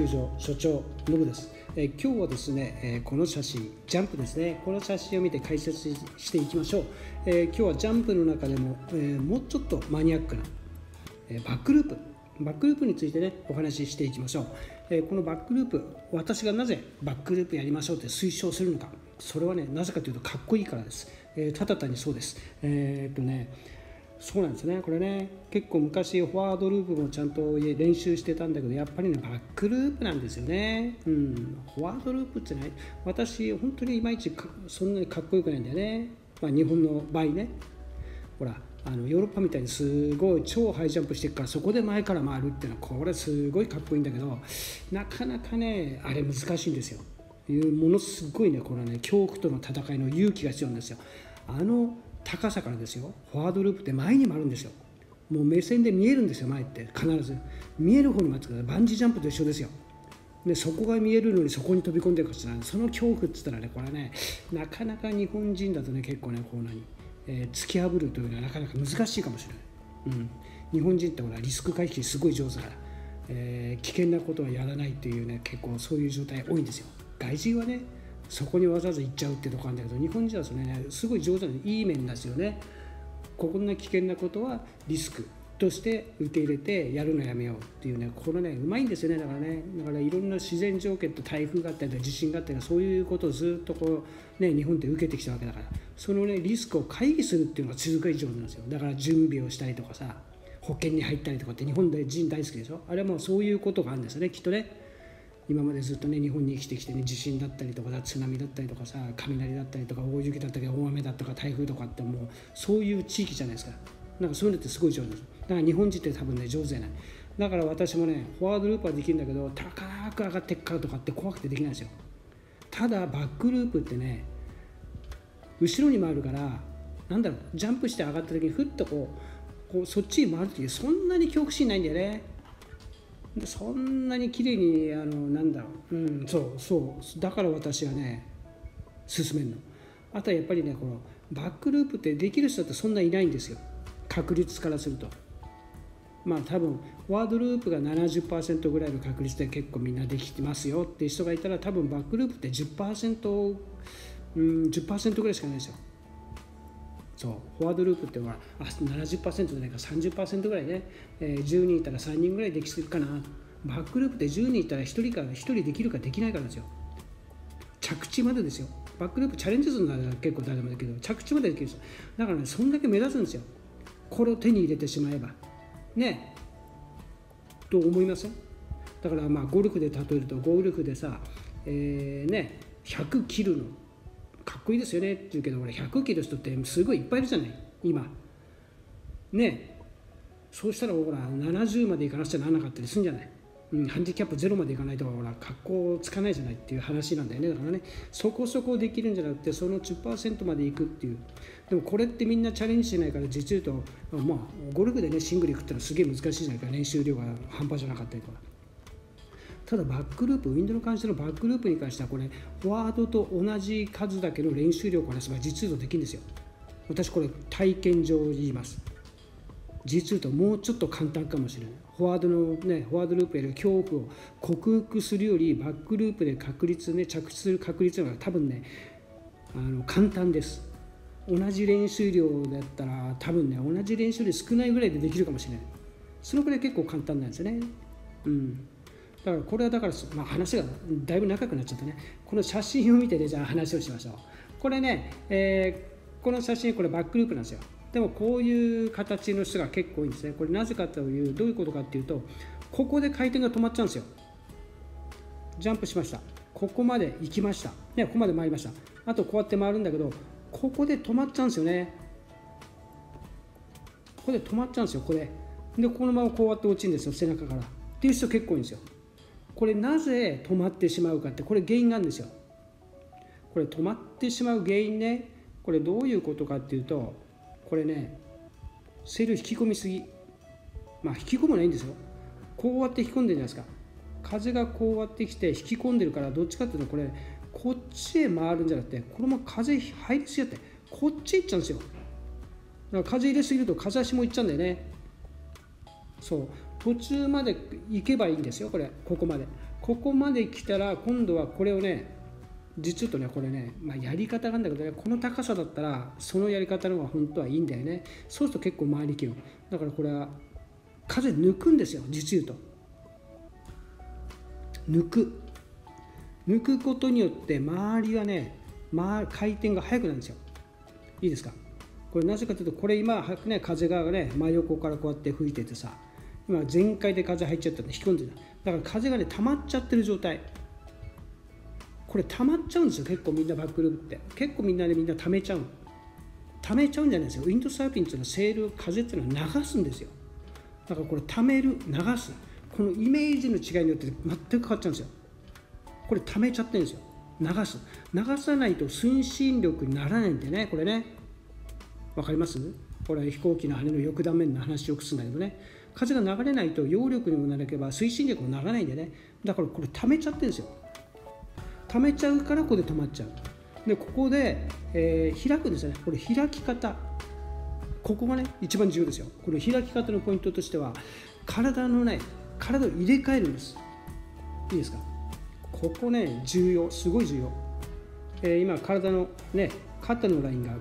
球場所長ノブです、えー今日はですね、えーこの写真ジャンプですね。この写真を見て解説していきましょう、えー今日はジャンプの中でも、えもうちょっとマニアックな、えバックループ。バックループについてねお話ししていきましょう、えこのバックループ私がなぜバックループやりましょうって推奨するのか。それはねなぜかというとかっこいいからです、えただ単にそうです。えっとねそうなんですね、これね、結構昔、フォワードループもちゃんと練習してたんだけど、やっぱりね、バックループなんですよね。うん、フォワードループってね、私、本当にいまいちそんなにかっこよくないんだよね。まあ、日本の場合ね、ほら、あのヨーロッパみたいにすごい超ハイジャンプしてるから、そこで前から回るっていうのは、これすごいかっこいいんだけど、なかなかね、あれ難しいんですよ。いうものすごいね、これはね、恐怖との戦いの勇気が必要なんですよ。あの高さからですよ、フォワードループって前にもあるんですよ。もう目線で見えるんですよ、前って必ず。見える方に待つから、バンジージャンプと一緒ですよ。でそこが見えるのにそこに飛び込んでるかしらその恐怖って言ったらね、これね、なかなか日本人だとね、結構ね、こう何、えー突き破るというのはなかなか難しいかもしれない。うん、日本人ってほら、リスク回避すごい上手だから、えー危険なことはやらないっていうね、結構そういう状態多いんですよ。外人はね、そこにわざわざ行っちゃうっていうところあるんだけど、日本人はそれね、すごい上手なの。いい面ですよね。ここんな危険なことはリスクとして受け入れてやるのやめようっていうねこれねうまいんですよね。だからねだからいろんな自然条件と台風があったり地震があったりとかそういうことをずっとこうね日本って受けてきたわけだからそのねリスクを回避するっていうのが続く以上なんですよ。だから準備をしたりとかさ保険に入ったりとかって日本で人大好きでしょ。あれはもうそういうことがあるんですよねきっとね。今までずっとね日本に生きてきてね地震だったりとか津波だったりとかさ雷だったりとか大雪だったり大雨だとか台風とかってもうそういう地域じゃないですか。なんかそういうのってすごい上手だから日本人って多分ね上手じゃない。だから私もねフォワードループはできるんだけど高く上がってっからとかって怖くてできないんですよ。ただバックループってね後ろに回るからなんだろうジャンプして上がった時にふっとこうこうそっちに回る時そんなに恐怖心ないんだよね。でそんなに綺麗にあのなんだろう、うん、そうそう。だから私はね進めるの。あとはやっぱりねこのバックループってできる人ってそんないないんですよ。確率からすると。まあ多分ワードループが70%ぐらいの確率で結構みんなできてますよっていう人がいたら多分バックループって10%、うん、10%ぐらいしかないですよ。そうフォワードループってほらあ70%じゃないか30%ぐらいね、えー10人いたら3人ぐらいできてるかな。バックループって10人いたら1人か1人できるかできないかなんですよ。着地までですよ。バックループチャレンジするのは結構誰でもできるけど着地までできるんですよ。だからねそんだけ目立つんですよ。これを手に入れてしまえば。ね。と思いません？だからまあゴルフで例えるとゴルフでさ、えーね100切るの。かっこいいですよねって言うけど俺100切る人ってすごいいっぱいいるじゃない？今。ねそうしたらほら70までいかなくちゃならなかったりするんじゃない、うん、ハンディキャップゼロまでいかないとほら格好つかないじゃないっていう話なんだよね。だからねそこそこできるんじゃなくてその10%までいくっていう。でもこれってみんなチャレンジしないから実言うとまあゴルフでねシングルいくってのはすげえ難しいじゃないか。練習量が半端じゃなかったりとか。ただバックループウィンドに関してのバックループに関してはこれフォワードと同じ数だけの練習量からすれば実言うとできるんですよ。私これ体験上言います。実言うともうちょっと簡単かもしれない。フォワードのねフォワードループやる恐怖を克服するよりバックループで確率ね着地する確率の方が多分ねあの簡単です。同じ練習量だったら多分ね同じ練習量少ないぐらいでできるかもしれない。そのくらい結構簡単なんですよね。うん。だからこれはだから、まあ、話がだいぶ長くなっちゃったね。この写真を見てねじゃあ話をしましょう。これね、えーこの写真これバックループなんですよ。でもこういう形の人が結構多いんですね。これなぜかというどういうことかっていうとここで回転が止まっちゃうんですよ。ジャンプしました。ここまで行きました。ねここまで回りました。あとこうやって回るんだけどここで止まっちゃうんですよね。ここで止まっちゃうんですよこれでこのままこうやって落ちるんですよ背中から。っていう人結構多いんですよ。これなぜ止まってしまうかってこれ原因があるんですよ。これ止まってしまう原因ねこれどういうことかっていうとこれねセル引き込みすぎ。まあ引き込むのはいんですよ。こうやって引き込んでるじゃないですか。風がこうやってきて引き込んでるからどっちかっていうとこれこっちへ回るんじゃなくてこのまま風入りすぎちゃってこっち行っちゃうんですよ。だから風入れすぎると風足も行っちゃうんだよね。そう。途中まで行けばいいんですよこれ。ここまで。ここまで来たら今度はこれをね実とねこれね、まあ、やり方があるんだけどねこの高さだったらそのやり方の方が本当はいいんだよね。そうすると結構回りきる。だからこれは風抜くんですよ実言うと。抜く。抜くことによって周りがね回転が速くなるんですよ。いいですか？これなぜかというとこれ今、ね、風がね真横からこうやって吹いててさ。今全開で風入っちゃったんで引き込んでるだから風がね溜まっちゃってる状態。これ溜まっちゃうんですよ結構みんなバックルームって。結構みんなで、みんな溜めちゃう溜めちゃうんじゃないですよ。ウィンドサーフィンっていうのはセール風っていうのは流すんですよ。だからこれ溜める流す。このイメージの違いによって全く変わっちゃうんですよ。これ溜めちゃってるんですよ。流す。流さないと推進力にならないんでねこれね。分かります？これは飛行機の羽の翼断面の話をよくするんだけどね。風が流れないと揚力にもならなければ推進力もならないんでね。だからこれ溜めちゃってるんですよ。溜めちゃうからここで止まっちゃう。でここで、えー、開くんですよね。これ開き方。ここがね一番重要ですよ。これ開き方のポイントとしては体のね体を入れ替えるんです。いいですか？ここね重要。すごい重要、えー、今体のね肩のラインが